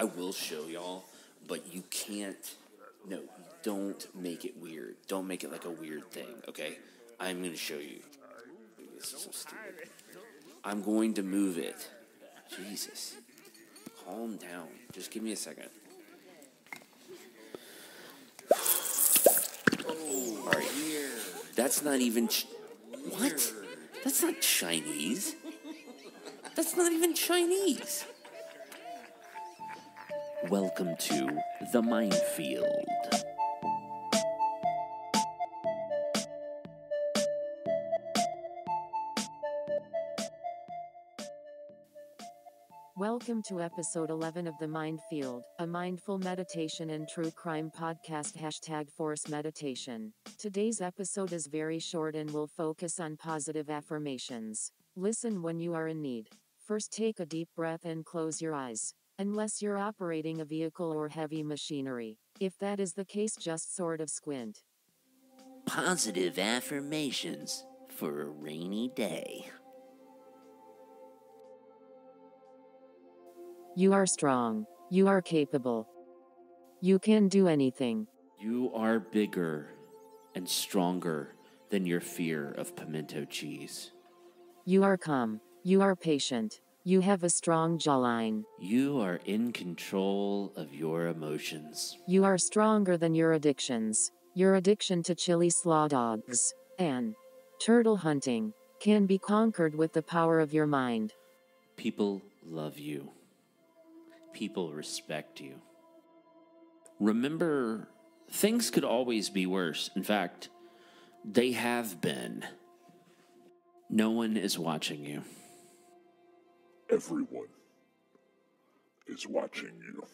I will show y'all, but you can't. No, don't make it weird. Don't make it like a weird thing. Okay, I'm gonna show you. So. I'm going to move it. Jesus, calm down. Just give me a second. All right, that's not even. What? That's not Chinese. That's not even Chinese. Welcome to the Mind Field. Welcome to episode 11 of The Mind Field, a mindful meditation and true crime podcast. Hashtag Force Meditation. Today's episode is very short and will focus on positive affirmations. Listen when you are in need. First, take a deep breath and close your eyes. Unless you're operating a vehicle or heavy machinery. If that is the case, just sort of squint. Positive affirmations for a rainy day. You are strong. You are capable. You can do anything. You are bigger and stronger than your fear of pimento cheese. You are calm. You are patient. You have a strong jawline. You are in control of your emotions. You are stronger than your addictions. Your addiction to chili slaw dogs and turtle hunting can be conquered with the power of your mind. People love you people respect you. Remember, things could always be worse. In fact, they have been. No one is watching you. Everyone is watching you.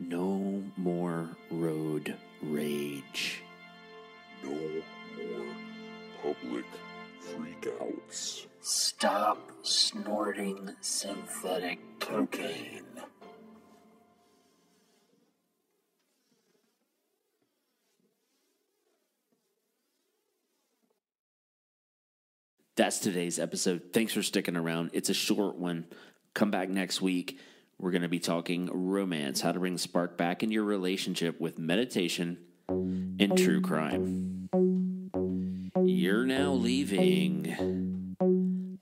No more road rage. No more public freakouts. Stop snorting synthetic cocaine. That's today's episode. Thanks for sticking around. It's a short one. Come back next week. We're going to be talking romance, how to bring spark back in your relationship with meditation and true crime. You're now leaving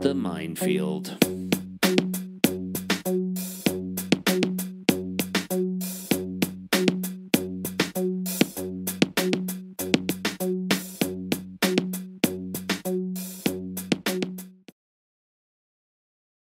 the Mind Field.